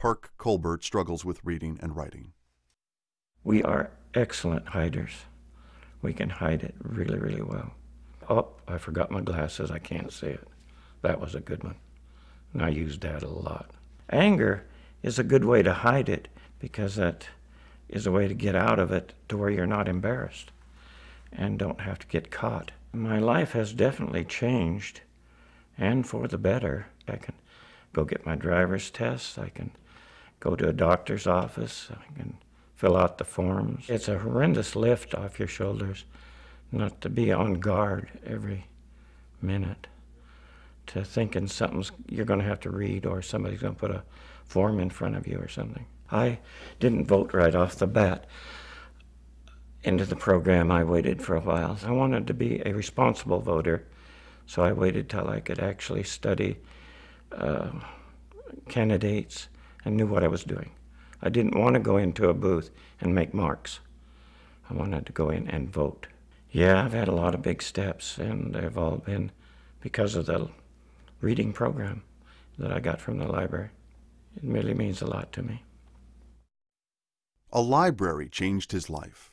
Parke Colbert struggles with reading and writing. We are excellent hiders. We can hide it really, really well. Oh, I forgot my glasses. I can't see it. That was a good one. And I use that a lot. Anger is a good way to hide it because that is a way to get out of it to where you're not embarrassed and don't have to get caught. My life has definitely changed and for the better. I can go get my driver's test. I can go to a doctor's office. Can fill out the forms. It's a horrendous lift off your shoulders not to be on guard every minute, to thinking something's you're going to have to read or somebody's going to put a form in front of you or something. I didn't vote right off the bat into the program. I waited for a while. I wanted to be a responsible voter, so I waited till I could actually study uh, candidates and knew what I was doing. I didn't want to go into a booth and make marks. I wanted to go in and vote. Yeah, I've had a lot of big steps, and they've all been because of the reading program that I got from the library. It really means a lot to me. A library changed his life.